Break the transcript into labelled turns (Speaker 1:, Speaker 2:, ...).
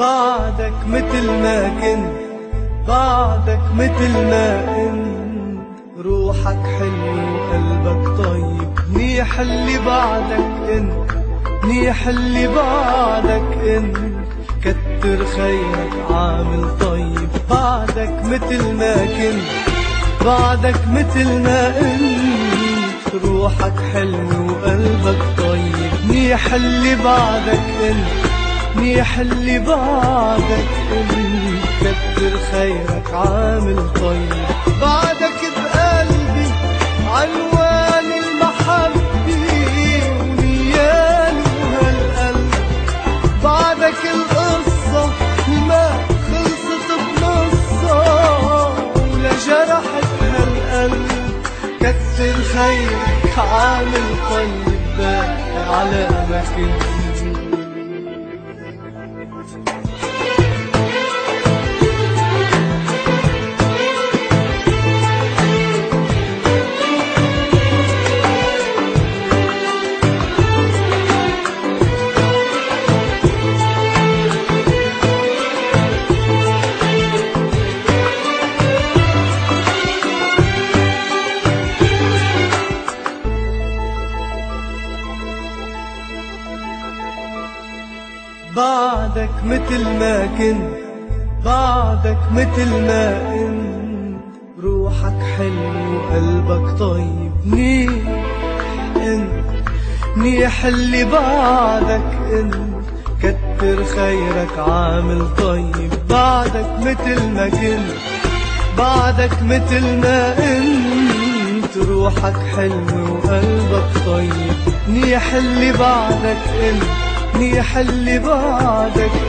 Speaker 1: بعدك مثل ما كنت بعدك مثل ما انت روحك حلو وقلبك طيب منيح اللي بعدك انت منيح اللي بعدك انت. كتر خيرك عامل طيب بعدك مثل ما كنت بعدك مثل ما انت. روحك حلو وقلبك طيب منيح اللي بعدك انت. منيح اللي بعدك انت كتر خيرك عامل طيب. بعدك بقلبي عنوان المحبة ونيالي وهالقلب. بعدك القصة ما خلصت بنصها ولا جرحت هالقلب. كتر خيرك عامل طيب باقي على مكان Thank you. بعدك مثل ما كنت بعدك مثل ما انت. روحك حلو وقلبك طيب منيح انت. منيح اللي بعدك انت. كتر خيرك عامل طيب. بعدك مثل ما كنت بعدك مثل ما انت. روحك حلو وقلبك طيب. منيح اللي بعدك انت. منيح اللي بعدك